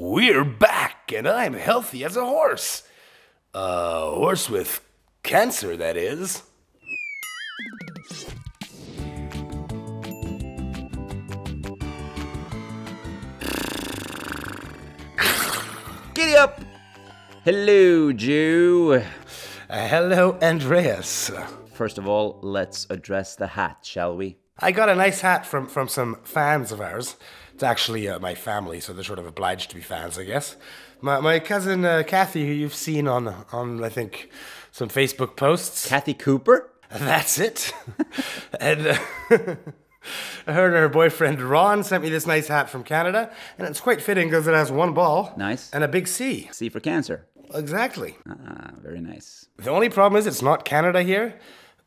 We're back, and I'm healthy as a horse. A horse with cancer, that is. Giddy up! Hello, Joe. Uh, hello, Andreas. First of all, let's address the hat, shall we? I got a nice hat from, from some fans of ours. It's actually uh, my family, so they're sort of obliged to be fans, I guess. My, my cousin uh, Kathy, who you've seen on, on, I think, some Facebook posts. Kathy Cooper? That's it. and uh, her and her boyfriend Ron sent me this nice hat from Canada, and it's quite fitting because it has one ball. Nice. And a big C. C for cancer. Exactly. Ah, very nice. The only problem is it's not Canada here,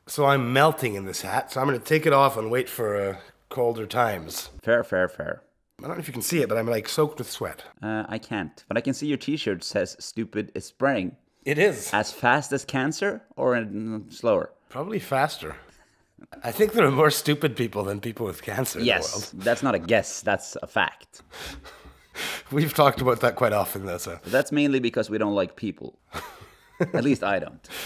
so I'm melting in this hat. So I'm going to take it off and wait for uh, colder times. Fair, fair, fair. I don't know if you can see it, but I'm like soaked with sweat. Uh, I can't, but I can see your T-shirt says "Stupid is spreading." It is As fast as cancer, or mm, slower? probably faster. I think there are more stupid people than people with cancer in the Yes, that's not a guess. That's a fact. We've talked about that quite often, though. So But that's mainly because we don't like people. At least I don't.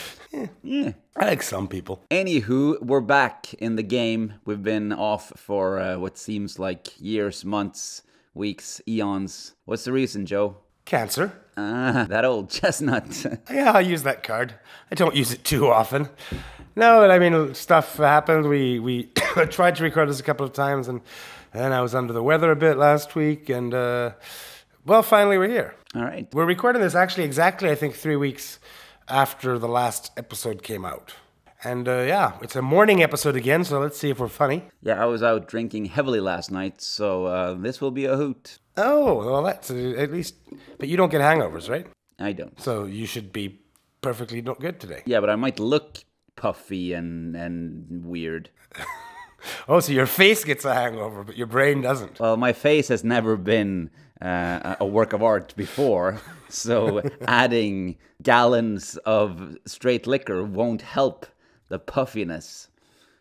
Yeah. I like some people. Anywho, we're back in the game. We've been off for uh, what seems like years, months, weeks, eons. What's the reason, Joe? Cancer. Ah, that old chestnut. Yeah, I use that card. I don't use it too often. No, but I mean, stuff happened. We we tried to record this a couple of times, and then I was under the weather a bit last week, and uh, well, finally we're here. All right. We're recording this actually exactly, I think, three weeks after the last episode came out. And uh, yeah, it's a morning episode again, so let's see if we're funny. Yeah, I was out drinking heavily last night, so uh, this will be a hoot. Oh, well, that's uh, at least. But you don't get hangovers, right? I don't. So you should be perfectly not good today. Yeah, but I might look puffy and and weird. Oh, so your face gets a hangover, but your brain doesn't. Well, my face has never been uh, a work of art before, so adding gallons of straight liquor won't help the puffiness.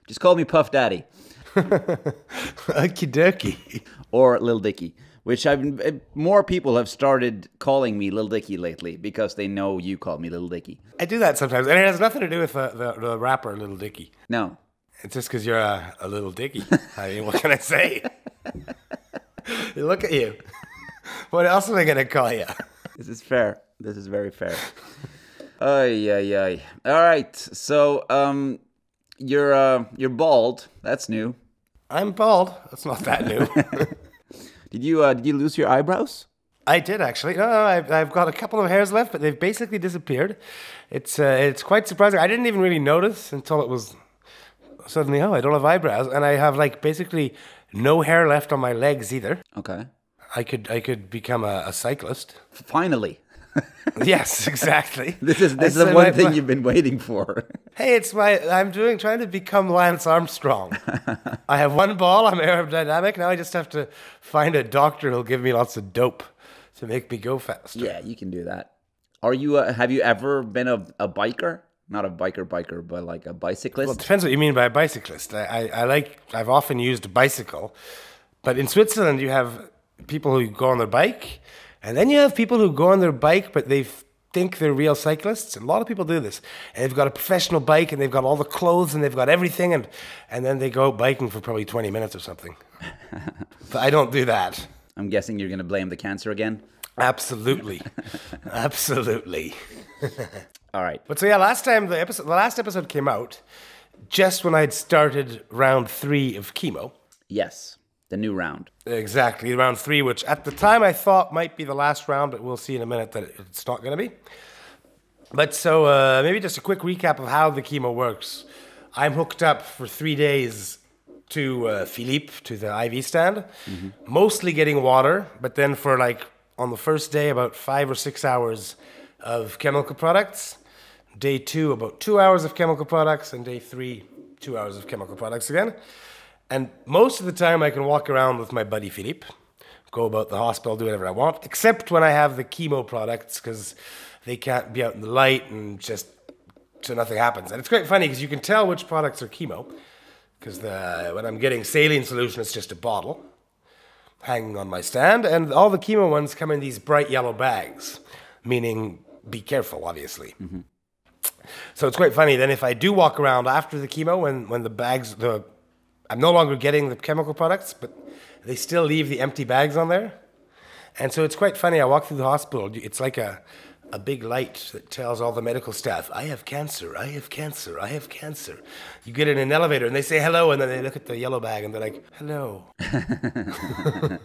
Just call me Puff Daddy Okie dokie. or Lil Dicky, which I've more people have started calling me Lil Dicky lately because they know you call me Lil Dicky. I do that sometimes, and it has nothing to do with the, the, the rapper Lil Dicky. No, It's just because you're a, a little Dicky. I mean, what can I say? Look at you. What else am I going to call you? This is fair. This is very fair. Ay ay ay. All right. So um, you're uh, you're bald. That's new. I'm bald. That's not that new. Did you uh, did you lose your eyebrows? I did actually. No, no, I've, I've got a couple of hairs left, but they've basically disappeared. It's uh, it's quite surprising. I didn't even really notice until it was suddenly. Oh, I don't have eyebrows, and I have like basically no hair left on my legs either. Okay. I could I could become a, a cyclist. Finally. yes, exactly. This is this I is the one like, thing my- you've been waiting for. Hey, it's my. I'm doing trying to become Lance Armstrong. I have one ball. I'm aerodynamic. Now I just have to find a doctor who'll give me lots of dope to make me go faster. yeah, you can do that. Are you? Uh, have you ever been a, a biker? Not a biker biker, but like a bicyclist. Well, it depends what you mean by a bicyclist. I, I, I like. I've often used a bicycle, but in Switzerland you have people who go on their bike, and then you have people who go on their bike, but they think they're real cyclists. And a lot of people do this, and they've got a professional bike, and they've got all the clothes, and they've got everything, and and then they go out biking for probably twenty minutes or something. but I don't do that. I'm guessing you're gonna blame the cancer again. Absolutely, absolutely. All right. But so yeah, last time the episode, the last episode came out, just when I'd started round three of chemo. Yes, the new round. Exactly, round three, which at the time I thought might be the last round, but we'll see in a minute that it's not going to be. But so uh, maybe just a quick recap of how the chemo works. I'm hooked up for three days to uh, Philippe, to the IV stand, mostly getting water, but then for like on the first day, about five or six hours of chemical products. Day two, about two hours of chemical products, and day three, two hours of chemical products again. And most of the time, I can walk around with my buddy Philippe, go about the hospital, do whatever I want, except when I have the chemo products because they can't be out in the light and just so nothing happens. And it's quite funny because you can tell which products are chemo because when I'm getting saline solution, it's just a bottle. hanging on my stand, and all the chemo ones come in these bright yellow bags, meaning be careful, obviously. Mm-hmm. So it's quite funny. Then if I do walk around after the chemo, when when the bags the I'm no longer getting the chemical products, but they still leave the empty bags on there. And so it's quite funny. I walk through the hospital. It's like a, a big light that tells all the medical staff, I have cancer, I have cancer, I have cancer. You get in an elevator and they say hello, and then they look at the yellow bag and they're like, hello.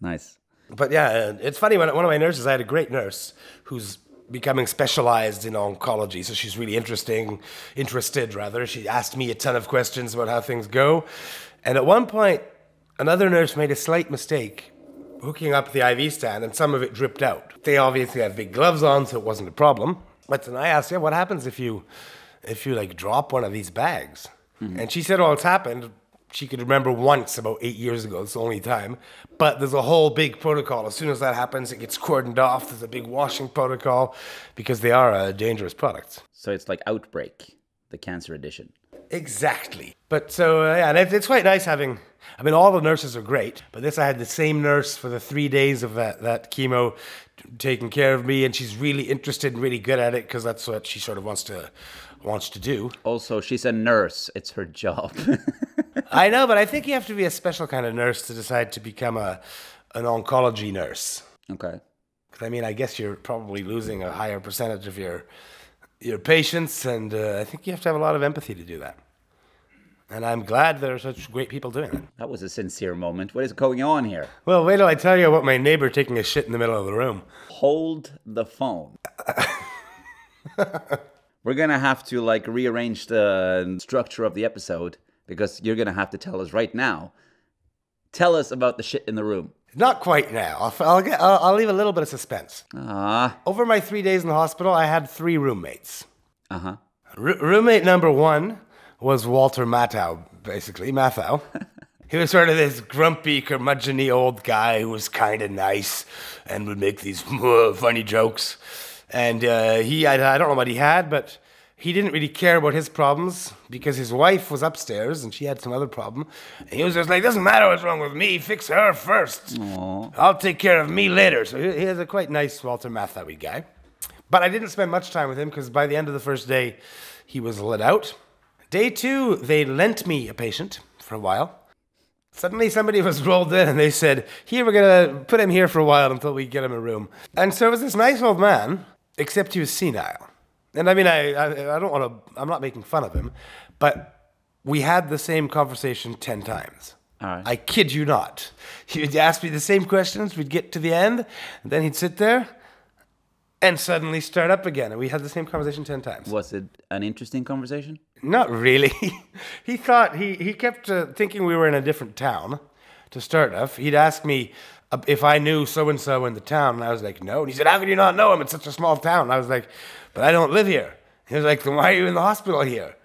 Nice. But yeah, it's funny. When one of my nurses, I had a great nurse who's becoming specialized in oncology. So she's really interesting, interested rather. She asked me a ton of questions about how things go. And at one point, another nurse made a slight mistake hooking up the IV stand and some of it dripped out. They obviously had big gloves on, so it wasn't a problem. But then I asked, yeah, what happens if you if you like drop one of these bags? Mm-hmm. And she said, well, it's happened. She could remember once about eight years ago. It's the only time. But there's a whole big protocol. As soon as that happens, it gets cordoned off. There's a big washing protocol because they are a dangerous product. So it's like Outbreak, the cancer edition. Exactly. But so uh, yeah, and it, it's quite nice having. I mean, all the nurses are great, but this I had the same nurse for the three days of that that chemo, t- taking care of me, and she's really interested and really good at it because that's what she sort of wants to wants to do. Also, she's a nurse. It's her job. I know, but I think you have to be a special kind of nurse to decide to become a an oncology nurse. Okay. Because I mean, I guess you're probably losing a higher percentage of your your patients, and uh, I think you have to have a lot of empathy to do that. And I'm glad there are such great people doing it. That was a sincere moment. What is going on here? Well, wait till I tell you about my neighbor taking a shit in the middle of the room. Hold the phone. We're gonna have to like rearrange the structure of the episode because you're gonna have to tell us right now. Tell us about the shit in the room. Not quite now. I'll, I'll, get, I'll, I'll leave a little bit of suspense. Ah, Over my three days in the hospital, I had three roommates. uh huh. R- roommate number one was Walter Matthau, basically, Matthau. he was sort of this grumpy, curmudgeon old guy who was kind of nice and would make these funny jokes. And uh, he, I, I don't know what he had, but he didn't really care about his problems because his wife was upstairs and she had some other problem. And he was just like, doesn't matter what's wrong with me, fix her first. I'll take care of me later. So he, he was a quite nice Walter Matthau guy. But I didn't spend much time with him because by the end of the first day, he was let out. Day two, they lent me a patient for a while. Suddenly, somebody was rolled in and they said, Here, we're going to put him here for a while until we get him a room. And so it was this nice old man, except he was senile. And I mean, I, I, I don't want to, I'm not making fun of him, but we had the same conversation 10 times. All right. I kid you not. He would ask me the same questions, we'd get to the end, and then he'd sit there and suddenly start up again. And we had the same conversation 10 times. Was it an interesting conversation? Not really. he thought, he, he kept uh, thinking we were in a different town to start off. He'd ask me if I knew so and so in the town, and I was like, no. And he said, How could you not know him? It's such a small town. And I was like, But I don't live here. He was like, Then why are you in the hospital here?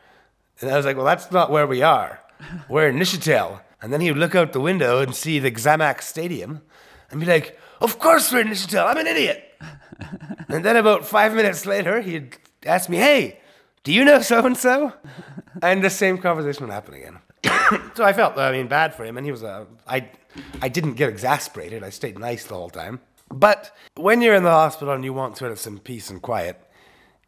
And I was like, Well, that's not where we are. We're in Neuchâtel. And then he would look out the window and see the Xamax Stadium and be like, Of course we're in Neuchâtel. I'm an idiot. and then about five minutes later, he'd ask me, Hey, do you know so and so? And the same conversation would happen again. so I felt, I mean, bad for him, and he was a. I, I didn't get exasperated. I stayed nice the whole time. But when you're in the hospital and you want sort of some peace and quiet,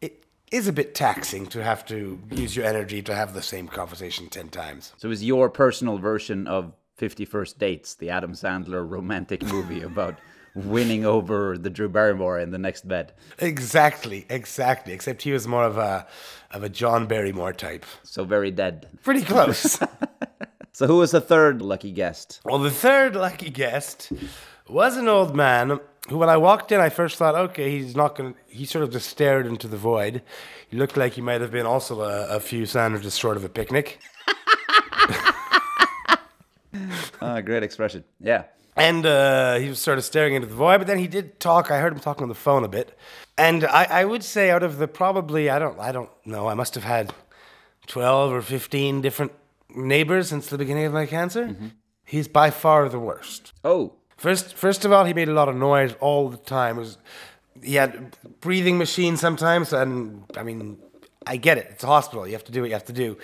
it is a bit taxing to have to use your energy to have the same conversation ten times. So it was your personal version of Fifty First Dates, the Adam Sandler romantic movie about winning over the Drew Barrymore in the next bed. Exactly, exactly. Except he was more of a of a John Barrymore type. So very dead. Pretty close. So who was the third lucky guest? Well, the third lucky guest was an old man who, when I walked in, I first thought, okay, he's not going to, he sort of just stared into the void. He looked like he might have been also a, a few sandwiches short of a picnic. Ah, great expression. Yeah. And uh, he was sort of staring into the void, but then he did talk. I heard him talking on the phone a bit. And I, I would say out of the probably, I don't, I don't know, I must have had 12 or 15 different neighbors since the beginning of my cancer. Mm-hmm. He's by far the worst. Oh, First, first of all, he made a lot of noise all the time. It was, he had breathing machines sometimes, and I mean, I get it. It's a hospital. You have to do what you have to do.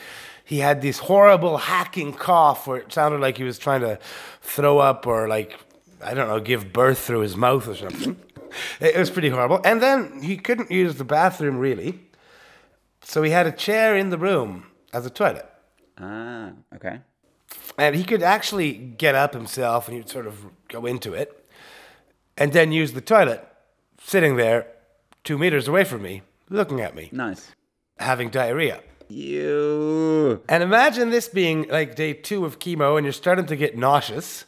he had this horrible hacking cough where it sounded like he was trying to throw up or like I don't know, give birth through his mouth or something. it was pretty horrible. And then he couldn't use the bathroom really. So he had a chair in the room as a toilet. Ah, okay. And he could actually get up himself and he would sort of go into it and then use the toilet sitting there two meters away from me, looking at me, Nice. having diarrhea. You. And imagine this being like day two of chemo and you're starting to get nauseous.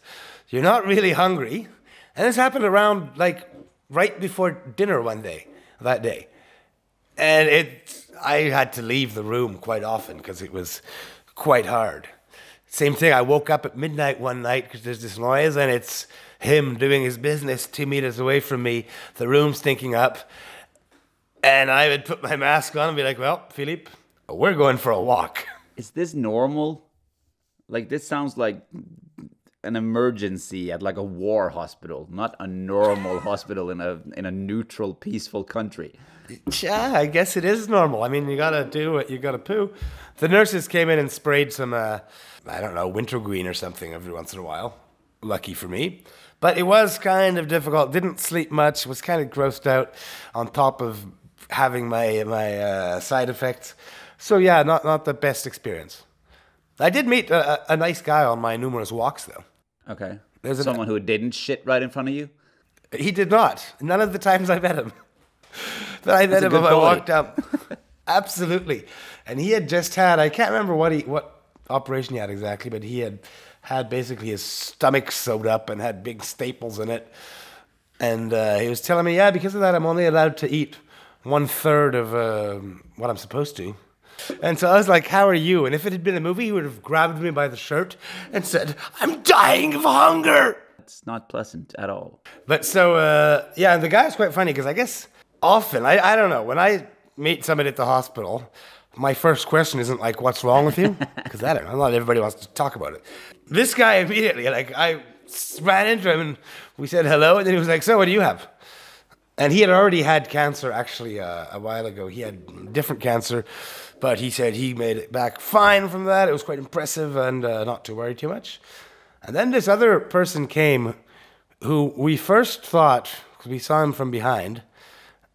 You're not really hungry. And this happened around like right before dinner one day, that day. And it, I had to leave the room quite often because it was quite hard. Same thing, I woke up at midnight one night because there's this noise and it's him doing his business two meters away from me. The room's stinking up. And I would put my mask on and be like, well, Philippe, we're going for a walk. Is this normal? Like this sounds like an emergency at like a war hospital, not a normal hospital in a in a neutral, peaceful country. Yeah, I guess it is normal. I mean, you gotta do what you gotta poo. The nurses came in and sprayed some, uh, I don't know, wintergreen or something every once in a while. Lucky for me. But it was kind of difficult. Didn't sleep much. Was kind of grossed out on top of having my my uh, side effects. So yeah, not not the best experience. I did meet a a nice guy on my numerous walks though. Okay. There's an- someone who didn't shit right in front of you. He did not. None of the times I met him. but I met a him I walked up. Absolutely. And he had just had I can't remember what he what operation he had exactly, but he had had basically his stomach sewed up and had big staples in it. And uh, he was telling me, yeah, because of that, I'm only allowed to eat one third of um what I'm supposed to. And so I was like, How are you? And if it had been a movie, he would have grabbed me by the shirt and said, I'm dying of hunger. It's not pleasant at all. But so, uh, yeah, and the was quite funny because I guess often, I, I don't know, when I meet somebody at the hospital, my first question isn't like, what's wrong with you? Because I don't know, not everybody wants to talk about it. This guy immediately, like, I ran into him and we said hello, and then he was like, so what do you have? And he had already had cancer actually uh, a while ago. He had different cancer, but he said he made it back fine from that. It was quite impressive and uh, not to worry too much. And then this other person came who we first thought, because we saw him from behind,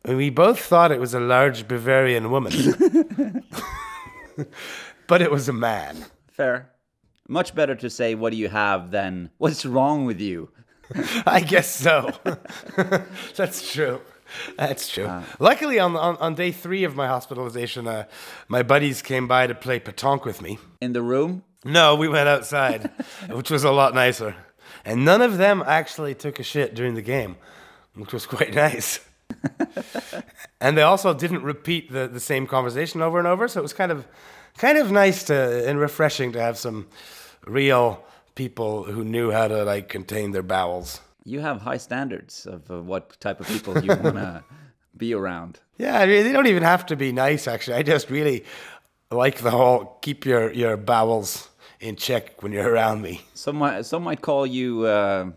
and we both thought it was a large Bavarian woman. but it was a man. Fair. Much better to say what do you have than what's wrong with you. I guess so. That's true. That's true. Luckily, on, on on day three of my hospitalization, uh, my buddies came by to play petanque with me. In the room, No, we went outside, which was a lot nicer. And none of them actually took a shit during the game, which was quite nice. and they also didn't repeat the, the same conversation over and over, so it was kind of kind of nice to and refreshing to have some real people who knew how to like contain their bowels. You have high standards of uh, what type of people you want to be around. Yeah, I mean, they don't even have to be nice. Actually, I just really like the whole keep your your bowels in check when you're around me. Some might, some might call you uh,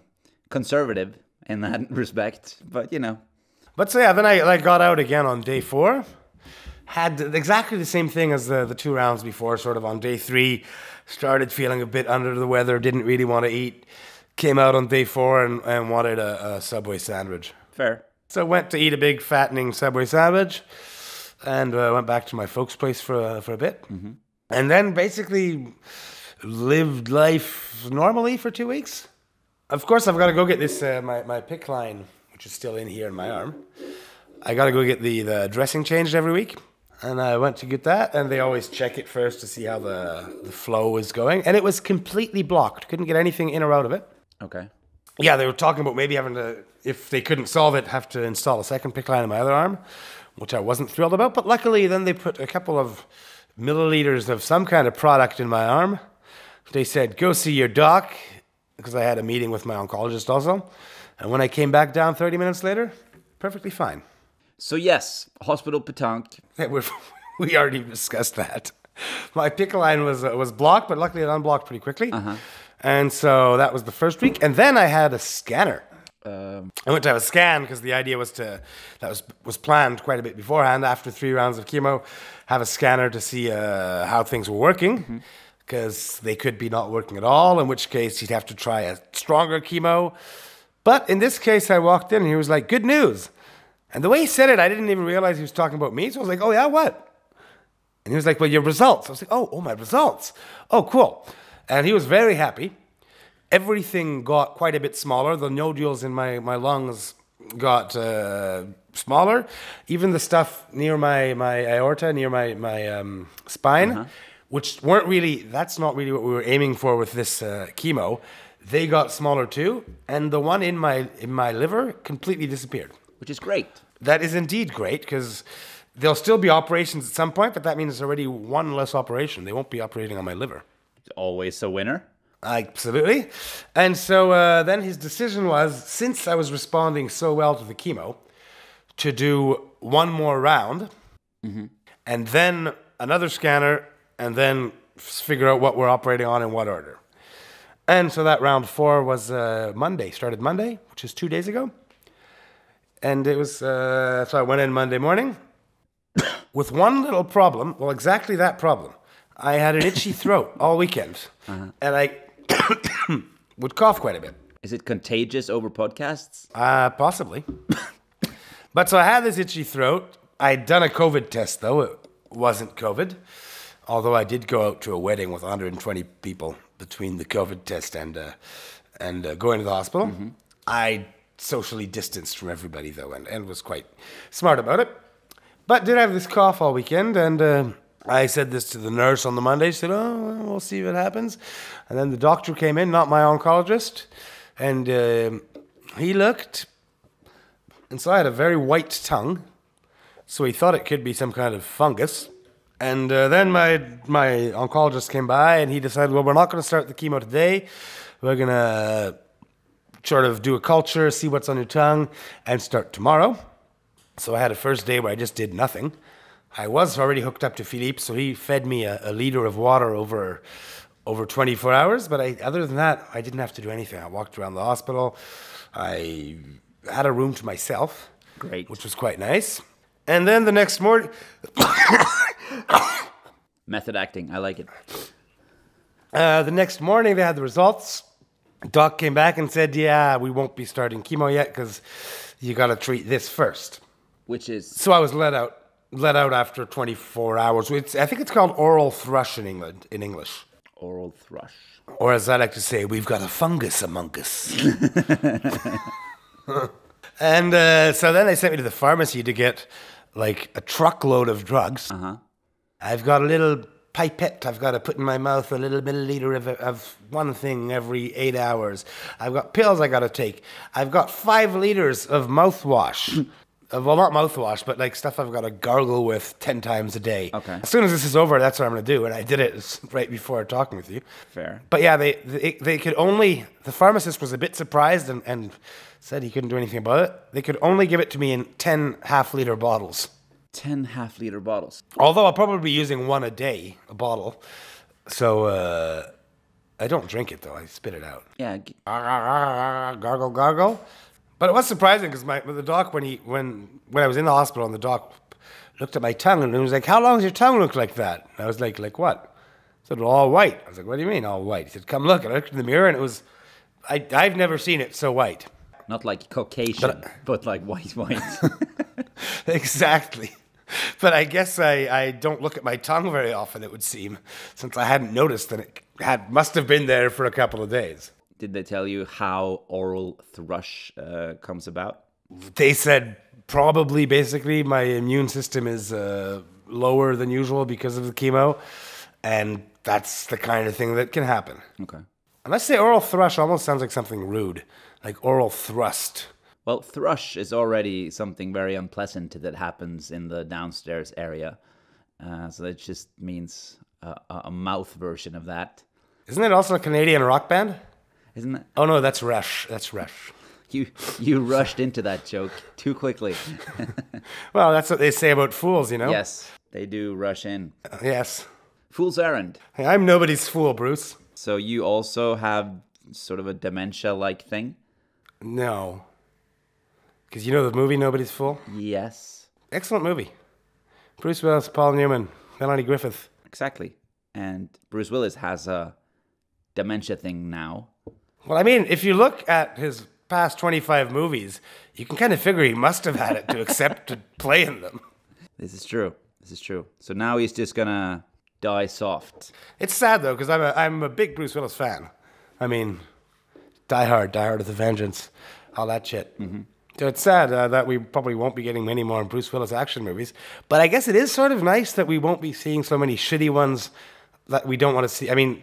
conservative in that respect, but you know, But so yeah, then I like got out again on day four. Had exactly the same thing as the the two rounds before. Sort of on day three, started feeling a bit under the weather. Didn't really want to eat. Came out on day four and, and wanted a, a Subway sandwich. fair. So went to eat a big fattening Subway sandwich, and uh, went back to my folks' place for a, for a bit, and then basically lived life normally for two weeks. Of course, I've got to go get this uh, my my PICC line, which is still in here in my arm. I got to go get the the dressing changed every week, and I went to get that, and they always check it first to see how the the flow is going, and it was completely blocked. Couldn't get anything in or out of it. Okay. Yeah, they were talking about maybe having to, if they couldn't solve it, have to install a second PICC line in my other arm, which I wasn't thrilled about. But luckily, then they put a couple of milliliters of some kind of product in my arm. They said, go see your doc, because I had a meeting with my oncologist also. And when I came back down 30 minutes later, perfectly fine. So yes, hospital petanque. Yeah, we already discussed that. My PICC line was, uh, was blocked, but luckily it unblocked pretty quickly. And so that was the first week. And then I had a scanner. Um, I went to have a scan because the idea was to that was was planned quite a bit beforehand. After three rounds of chemo, have a scanner to see uh, how things were working because they could be not working at all. In which case, you'd have to try a stronger chemo. But in this case, I walked in and he was like, "Good news," and the way he said it, I didn't even realize he was talking about me. So I was like, "Oh yeah, what?" And he was like, Well, your results. I was like, Oh, oh, my results. Oh, cool. And he was very happy. Everything got quite a bit smaller. The nodules in my, my lungs got uh, smaller. Even the stuff near my, my aorta, near my, my um, spine, which weren't really, that's not really what we were aiming for with this uh, chemo. They got smaller too. And the one in my, in my liver completely disappeared. which is great. That is indeed great because there'll still be operations at some point, but that means there's already one less operation. They won't be operating on my liver. Always a winner. Absolutely. And so uh, then his decision was since I was responding so well to the chemo, to do one more round and then another scanner and then figure out what we're operating on in what order. And so that round four was uh, Monday, started Monday, which is two days ago. And it was, uh, so I went in Monday morning with one little problem. Well, exactly that problem. I had an itchy throat all weekend, and I would cough quite a bit. Is it contagious over podcasts? Uh, possibly. but so I had this itchy throat. I'd done a COVID test, though. It wasn't COVID. Although I did go out to a wedding with 120 people between the COVID test and, uh, and uh, going to the hospital. I socially distanced from everybody, though, and, and was quite smart about it. But did have this cough all weekend, and uh, I said this to the nurse on the Monday. She said, "Oh, well, see what happens." And then the doctor came in, not my oncologist, and um he looked, and so I had a very white tongue. So he thought it could be some kind of fungus. And uh, then my my oncologist came by, and he decided, well, we're not going to start the chemo today. We're going to sort of do a culture, see what's on your tongue, and start tomorrow. So I had a first day where I just did nothing. I was already hooked up to Philippe, so he fed me a, a liter of water over over 24 hours. But I, other than that, I didn't have to do anything. I walked around the hospital. I had a room to myself, Great. which was quite nice. And then the next morning, Method acting. I like it. uh, the next morning they had the results. Doc came back and said, "Yeah, we won't be starting chemo yet because you got to treat this first. Which is So I was let out. Let out after 24 hours. It's, I think it's called oral thrush in England. In English, oral thrush. or as I like to say, we've got a fungus among us. and uh, so then they sent me to the pharmacy to get like a truckload of drugs. Uh-huh. I've got a little pipette I've got to put in my mouth, a little milliliter of, of one thing every eight hours. I've got pills I got to take. I've got five liters of mouthwash. Uh, well, not mouthwash, but like stuff I've got to gargle with 10 times a day. Okay. As soon as this is over, that's what I'm going to do. And I did it right before talking with you. Fair. But yeah, they, they they could only the pharmacist was a bit surprised and, and said he couldn't do anything about it. They could only give it to me in ten half liter bottles. 10 half liter bottles. Although I'll probably be using one a day, a bottle. So uh, I don't drink it though. I spit it out. Yeah. Gargle, gargle. But it was surprising because my the doc when he when when I was in the hospital and the doc looked at my tongue and he was like, "How long does your tongue look like that?" And I was like, "Like what?" I said, "All white." I was like, "What do you mean all white?" He said, "Come look." And I looked in the mirror and it was, I I've never seen it so white. Not like Caucasian, but, like white, white. exactly. But I guess I, I don't look at my tongue very often. It would seem, since I hadn't noticed that it had must have been there for a couple of days. Did they tell you how oral thrush uh, comes about? They said probably basically my immune system is uh, lower than usual because of the chemo, and that's the kind of thing that can happen. Okay. And let's say oral thrush almost sounds like something rude, like oral thrust. Well, thrush is already something very unpleasant that happens in the downstairs area. Uh, so that just means a a mouth version of that, Isn't it also a Canadian rock band? Isn't that? Oh no, that's Rush. That's Rush. You you rushed into that joke too quickly. Well, that's what they say about fools, you know. yes, they do rush in. Uh, yes. Fool's errand. Hey, I'm nobody's fool, Bruce. So you also have sort of a dementia-like thing. No. Because you know the movie Nobody's Fool? Yes, Excellent movie. Bruce Willis, Paul Newman, Melanie Griffith. exactly. And Bruce Willis has a dementia thing now. Well, I mean, if you look at his past 25 movies, you can kind of figure he must have had it to accept to play in them. This is true. This is true. So now he's just gonna die soft. It's sad though, because I'm a I'm a big Bruce Willis fan. I mean, Die Hard, Die Hard with a Vengeance, all that shit. So it's sad uh, that we probably won't be getting many more Bruce Willis action movies. But I guess it is sort of nice that we won't be seeing so many shitty ones that we don't want to see. I mean,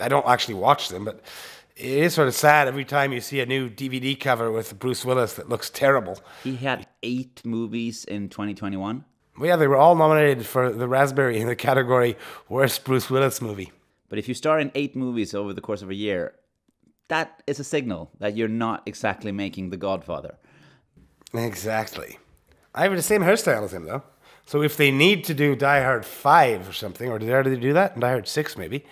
I don't actually watch them, but it is sort of sad every time you see a new DVD cover with Bruce Willis that looks terrible. He had eight movies in 2021. Well, yeah, they were all nominated for the Raspberry in the category Worst Bruce Willis Movie. But if you star in eight movies over the course of a year, that is a signal that you're not exactly making The Godfather. Exactly. I have the same hairstyle as him, though. So if they need to do Die Hard 5 or something, or did they already do that? And Die Hard 6, maybe?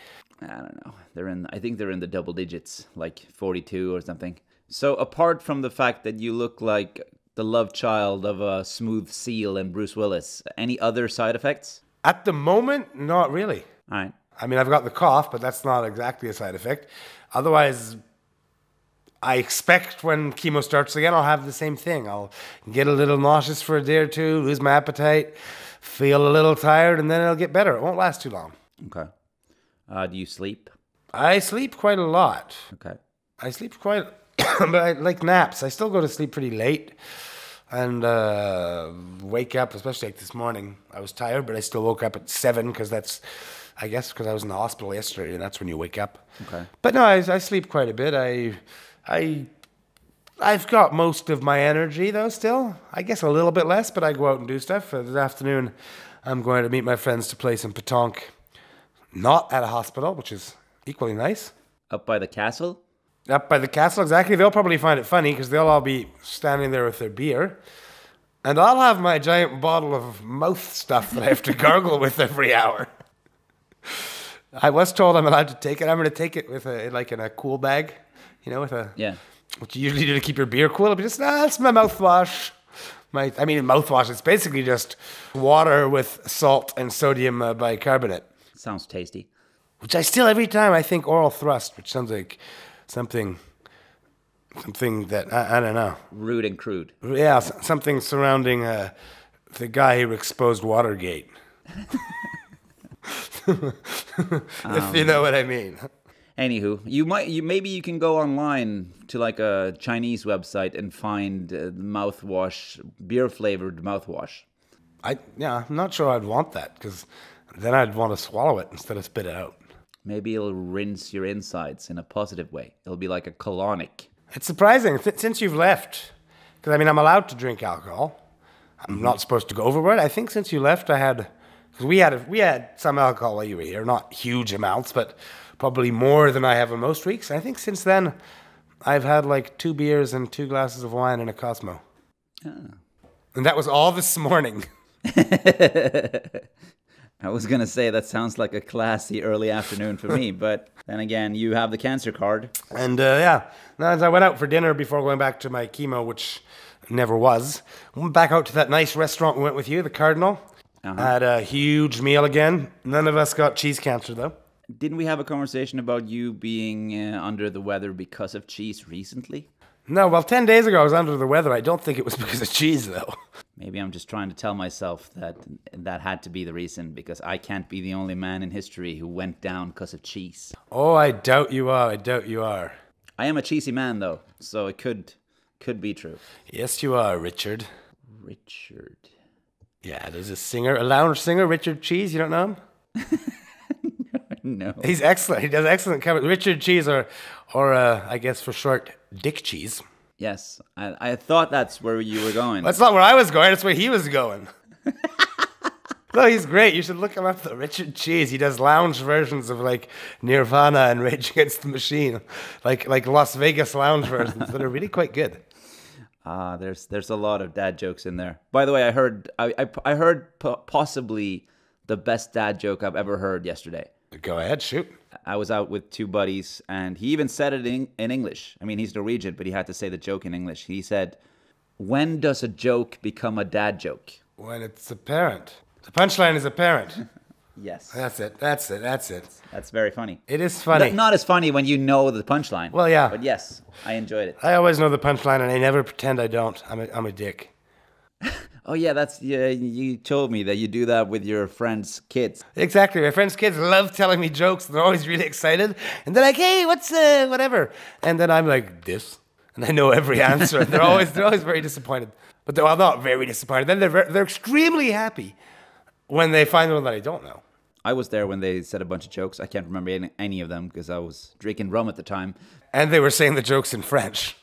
I don't know. They're in. I think they're in the double digits, like 42 or something. So apart from the fact that you look like the love child of a smooth seal and Bruce Willis, any other side effects? At the moment, not really. All right. I mean, I've got the cough, but that's not exactly a side effect. Otherwise, I expect when chemo starts again, I'll have the same thing. I'll get a little nauseous for a day or two, lose my appetite, feel a little tired, and then it'll get better. It won't last too long. Okay. Uh, do you sleep? I sleep quite a lot. Okay. I sleep quite, but I like naps. I still go to sleep pretty late and uh, wake up, especially like this morning. I was tired, but I still woke up at seven because that's, I guess, because I was in the hospital yesterday, and that's when you wake up. Okay. But no, I, I sleep quite a bit. I, I, I've got most of my energy though. Still, I guess a little bit less, but I go out and do stuff. Uh, this afternoon, I'm going to meet my friends to play some petanque, not at a hospital, which is equally nice. Up by the castle? Up by the castle, exactly. They'll probably find it funny because they'll all be standing there with their beer. And I'll have my giant bottle of mouth stuff that I have to gargle with every hour. I was told I'm allowed to take it. I'm going to take it with a like in a cool bag, you know, with a Yeah. what you usually do to keep your beer cool. I'll be just, ah, that's my mouthwash. My, I mean, mouthwash. It's basically just water with salt and sodium uh, bicarbonate, Sounds tasty. which I still every time I think oral thrust, which sounds like something, something that I, I don't know. Rude and crude. Yeah, something surrounding uh, the guy who exposed Watergate. if you know what I mean. Anywho, you might you maybe you can go online to like a Chinese website and find uh, mouthwash, beer flavored mouthwash. I yeah, I'm not sure I'd want that because then I'd want to swallow it instead of spit it out. Maybe it'll rinse your insides in a positive way. It'll be like a colonic. It's surprising since you've left, because I mean I'm allowed to drink alcohol. I'm not supposed to go overboard. I think since you left, I had because we had we had some alcohol while you were here, not huge amounts, but probably more than I have in most weeks. I think since then, I've had like two beers and two glasses of wine and a Cosmo, Oh. and that was all this morning. I was gonna say that sounds like a classy early afternoon for me, but then again, you have the cancer card. And uh, yeah, now as I went out for dinner before going back to my chemo, which never was, went back out to that nice restaurant we went with you, the Cardinal. Had a huge meal again. None of us got cheese cancer though. Didn't we have a conversation about you being uh, under the weather because of cheese recently? No, well, 10 days ago I was under the weather. I don't think it was because of cheese though. Maybe I'm just trying to tell myself that that had to be the reason because I can't be the only man in history who went down because of cheese. Oh, I doubt you are. I doubt you are. I am a cheesy man though, so it could could be true. Yes, you are, Richard. Richard. Yeah, there's a singer, a lounge singer, Richard Cheese. You don't know him? No. He's excellent. He does excellent cover. Richard Cheese, or, or uh, I guess for short, Dick Cheese. Yes, I, I thought that's where you were going. That's not where I was going. That's where he was going. no, he's great. You should look him up. The Richard Cheese. He does lounge versions of like Nirvana and Rage Against the Machine, like like Las Vegas lounge versions that are really quite good. Ah, there's there's a lot of dad jokes in there. By the way, I heard I I, I heard po- possibly the best dad joke I've ever heard yesterday. Go ahead, shoot. I was out with two buddies, and he even said it in, in English. I mean, he's Norwegian, but he had to say the joke in English. He said, When does a joke become a dad joke? When it's apparent. The punchline is apparent. Yes. That's it. That's it. That's it. That's very funny. It is funny. N- not as funny when you know the punchline. Well, yeah. But yes, I enjoyed it. I always know the punchline, and I never pretend I don't. I'm a, I'm a dick. Oh yeah, that's yeah. You told me that you do that with your friends' kids. Exactly. My friends' kids love telling me jokes. They're always really excited, and they're like, "Hey, what's uh, whatever?" And then I'm like, "This," and I know every answer. they're always they're always very disappointed, but they're well, not very disappointed. Then they're they're extremely happy when they find one that I don't know. I was there when they said a bunch of jokes. I can't remember any, any of them because I was drinking rum at the time. And they were saying the jokes in French.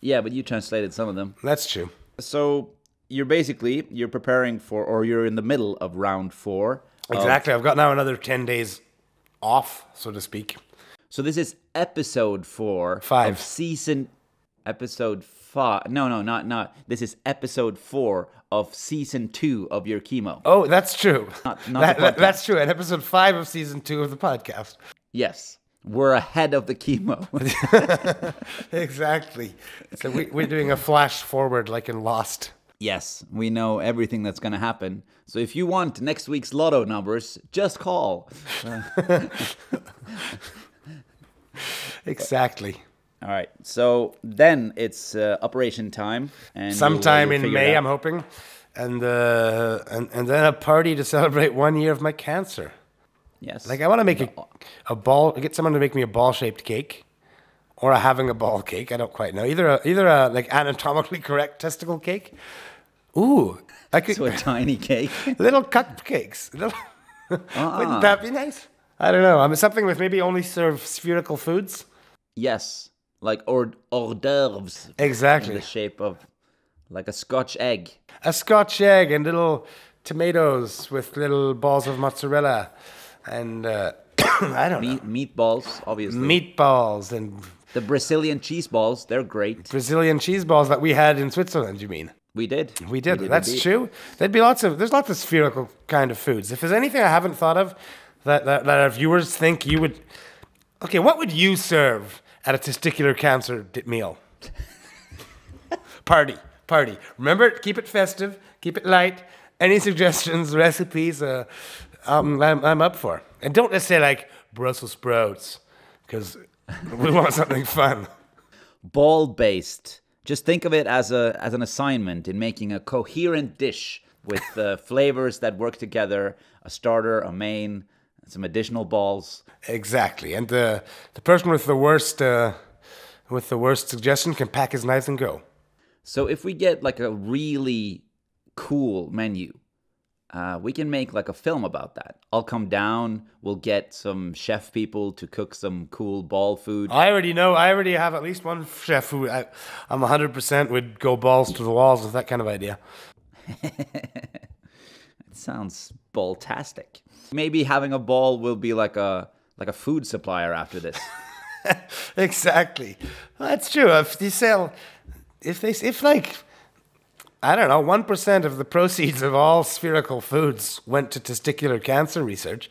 Yeah, but you translated some of them. That's true. So you're basically you're preparing for, or you're in the middle of round four. of- Exactly. I've got now another ten days off, so to speak. so this is episode four Five. of season. Episode five. No, no, not not. This is episode four of season two of your chemo. Oh, that's true. Not- not That- that- that's true. And episode five of season two of the podcast. Yes, we're ahead of the chemo. Exactly. So we, we're doing a flash forward like in Lost. Yes, we know everything that's going to happen. So if you want next week's lotto numbers, just call. Exactly. All right. So then it's uh, operation time, and Sometime you'll in May. I'm hoping. And, uh, and and then a party to celebrate one year of my cancer. Yes. Like I want to make a, a ball, get someone to make me a ball shaped cake, or a having a ball cake. I don't quite know. Either a, either a like anatomically correct testicle cake. Ooh, I could so a tiny cake. little cupcakes. Little, Uh-uh. Wouldn't that be nice? I don't know. I mean, something with maybe only serve spherical foods. yes, like hors hors d'oeuvres. in Exactly. the shape of like a Scotch egg. A Scotch egg and little tomatoes with little balls of mozzarella, and uh, I don't know Meat, meatballs, obviously. meatballs and The Brazilian cheese balls, they're great. Brazilian cheese balls that we had in Switzerland. You mean? We did. We did. We That's indeed. true. There'd be lots of there's lots of spherical kind of foods. If there's anything I haven't thought of that, that, that our viewers think you would Okay, what would you serve at a testicular cancer meal? party. Party. Remember, keep it festive, keep it light. Any suggestions, recipes, uh, um, I'm, I'm up for. And don't just say like Brussels sprouts, because we want something fun. Ball based. Just think of it as a as an assignment in making a coherent dish with uh, flavors that work together, a starter, a main, some additional balls. Exactly, and the the person with the worst uh, with the worst suggestion can pack his knives and go. So if we get like a really cool menu, uh, we can make like a film about that. I'll come down. We'll get some chef people to cook some cool ball food. I already know. I already have at least one chef who I, I'm 100% would go balls to the walls with that kind of idea. It sounds ball-tastic. Maybe having a ball will be like a like a food supplier after this. Exactly, that's true. If they sell, if they if like. I don't know, 1% of the proceeds of all spherical foods went to testicular cancer research.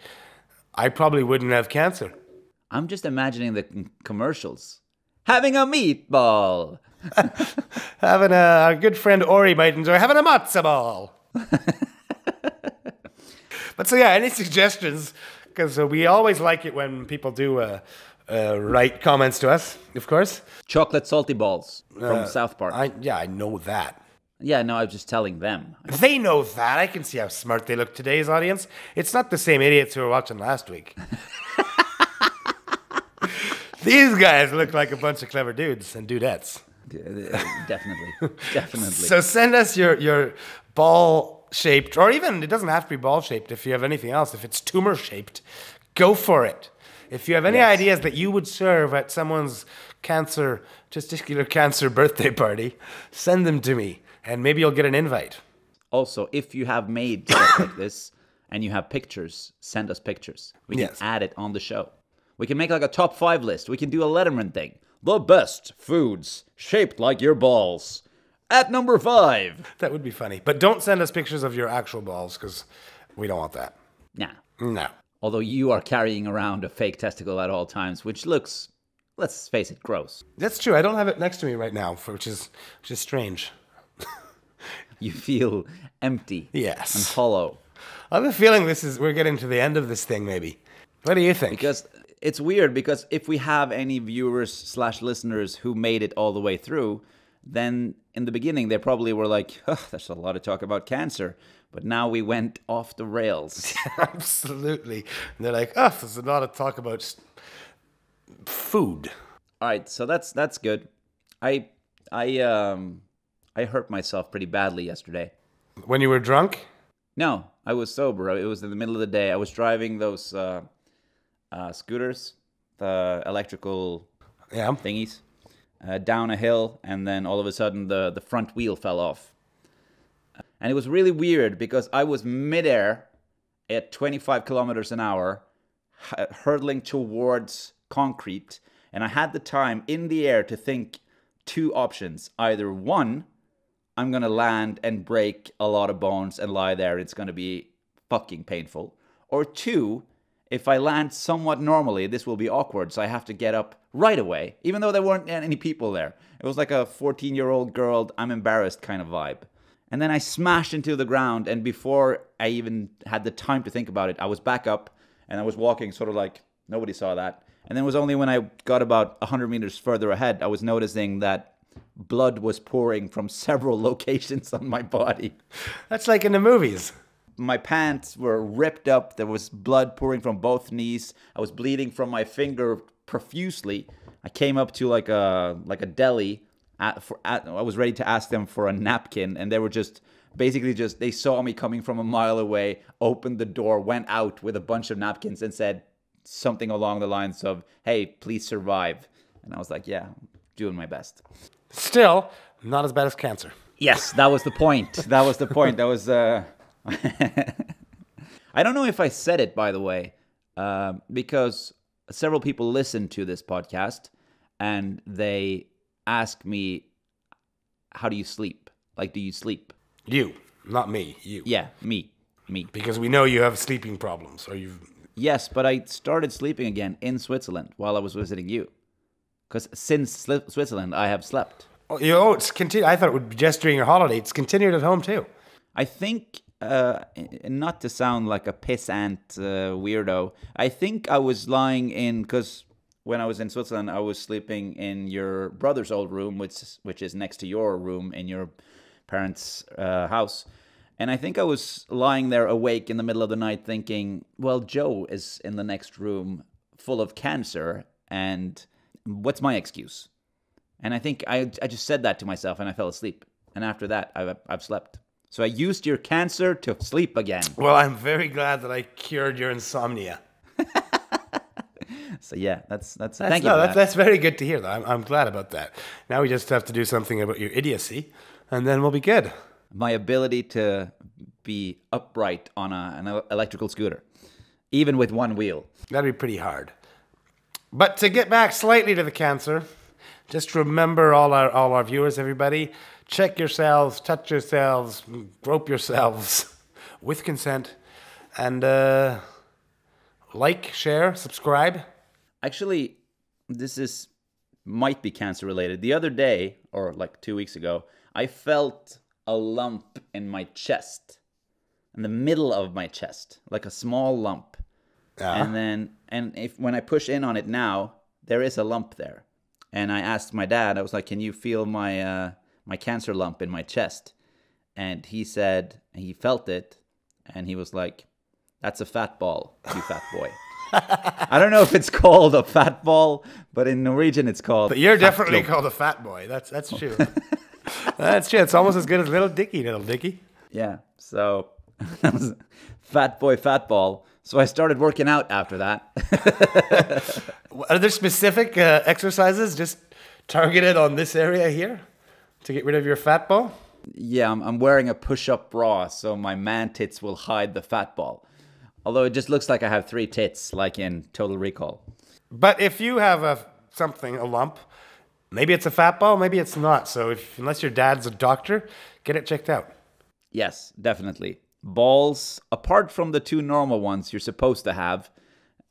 I probably wouldn't have cancer. I'm just imagining the commercials. Having a meatball. Having a, our good friend Ori might enjoy having a matzo ball. but so yeah, any suggestions? Because uh, we always like it when people do uh, uh, write comments to us, of course. Chocolate salty balls from South Park. I yeah, I know that. Yeah, no, I was just telling them. They know that. I can see how smart they look. Today's audience. It's not the same idiots who were watching last week. These guys look like a bunch of clever dudes and dudettes. Uh, definitely. Definitely. So send us your your ball shaped, or even it doesn't have to be ball shaped. If you have anything else, if it's tumor shaped, go for it. If you have any Yes. ideas that you would serve at someone's cancer, testicular cancer birthday party, send them to me, and maybe you'll get an invite. Also, if you have made stuff like this and you have pictures, send us pictures. We can Yes. add it on the show. We can make like a top five list. We can do a Letterman thing. The best foods shaped like your balls. At number five. That would be funny. But don't send us pictures of your actual balls because we don't want that. Nah. No. Although you are carrying around a fake testicle at all times, which looks, let's face it, gross. That's true. I don't have it next to me right now, which is which is strange. You feel empty Yes. and hollow. I have a feeling this is we're getting to the end of this thing. Maybe. What do you think? Because it's weird because if we have any viewers slash listeners who made it all the way through, then in the beginning they probably were like, oh, "There's a lot of talk about cancer," but now we went off the rails. Absolutely. And they're like, oh, there's a lot of talk about food. all right, so that's that's good. I I um I hurt myself pretty badly yesterday. When you were drunk? No, I was sober. It was in the middle of the day. I was driving those uh, uh, scooters, the electrical Yeah. thingies, uh, down a hill, and then all of a sudden the, the front wheel fell off. And it was really weird because I was midair at 25 kilometers an hour, h- hurtling towards concrete, and I had the time in the air to think two options. Either one, I'm gonna land and break a lot of bones and lie there. It's gonna be fucking painful. Or two, if I land somewhat normally, this will be awkward. So I have to get up right away, even though there weren't any people there. It was like a 14 year old girl, I'm embarrassed kind of vibe. And then I smashed into the ground, and before I even had the time to think about it, I was back up and I was walking sort of like nobody saw that. And then it was only when I got about 100 meters further ahead, I was noticing that blood was pouring from several locations on my body. That's like in the movies. My pants were ripped up. There was blood pouring from both knees. I was bleeding from my finger profusely. I came up to like a like a deli. At, for, at, I was ready to ask them for a napkin, and they were just basically just they saw me coming from a mile away, opened the door, went out with a bunch of napkins, and said something along the lines of, "Hey, please survive." And I was like, "Yeah, doing my best." Still, not as bad as cancer. Yes, that was the point. That was the point. That was. Uh... I don't know if I said it, by the way, uh, because several people listen to this podcast and they ask me, "How do you sleep? Like, do you sleep?" You, not me. You. Yeah, me, me. Because we know you have sleeping problems, or you've. Yes, but I started sleeping again in Switzerland while I was visiting you, because since Sli- Switzerland I have slept. Oh, you, oh, it's continu- I thought it would be just during your holiday. It's continued at home too. I think, uh, not to sound like a pissant uh, weirdo, I think I was lying in because when I was in Switzerland, I was sleeping in your brother's old room, which which is next to your room in your parents' uh, house. And I think I was lying there awake in the middle of the night, thinking, "Well, Joe is in the next room, full of cancer, and what's my excuse?" And I think I I just said that to myself, and I fell asleep. And after that, I've I've slept. So I used your cancer to sleep again. Well, I'm very glad that I cured your insomnia. So yeah, that's that's, That's, thank you. no, for that's, that. that's very good to hear. Though. I'm, I'm glad about that. Now we just have to do something about your idiocy, and then we'll be good. My ability to be upright on a, an electrical scooter, even with one wheel. That'd be pretty hard. But to get back slightly to the cancer, just remember all our all our viewers, everybody, check yourselves, touch yourselves, grope yourselves with consent, and uh, like, share, subscribe. Actually, this is might be cancer related. The other day, or like two weeks ago, I felt a lump in my chest, in the middle of my chest, like a small lump. And then, and if when I push in on it now, there is a lump there. And I asked my dad, I was like, "Can you feel my uh, my cancer lump in my chest?" And he said he felt it, and he was like, "That's a fat ball, you fat boy." I don't know if it's called a fat ball, but in Norwegian it's called. But you're definitely club. called a fat boy. That's that's true. that's true. It's almost as good as little Dicky, little Dicky. Yeah. So that was fat boy, fat ball. So I started working out after that. Are there specific uh, exercises just targeted on this area here to get rid of your fat ball? yeah, I'm, I'm wearing a push-up bra, so my man tits will hide the fat ball. Although it just looks like I have three tits, like in Total Recall. But if you have a something, a lump, maybe it's a fat ball, maybe it's not. So if unless your dad's a doctor, get it checked out. Yes, definitely. Balls, apart from the two normal ones you're supposed to have,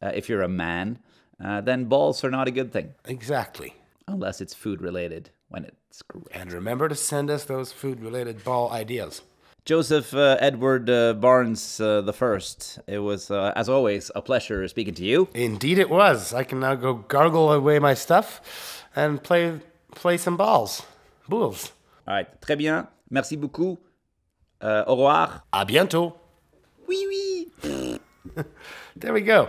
uh, if you're a man, uh, then balls are not a good thing. Exactly. unless it's food related, when it's great. And remember to send us those food-related ball ideas. Joseph uh, Edward uh, Barnes uh, the first. It was, uh, as always, a pleasure speaking to you. Indeed, it was. I can now go gargle away my stuff and play play some balls, boules. All right, très bien. Merci beaucoup. Uh, au revoir. À bientôt. Oui, oui. There we go.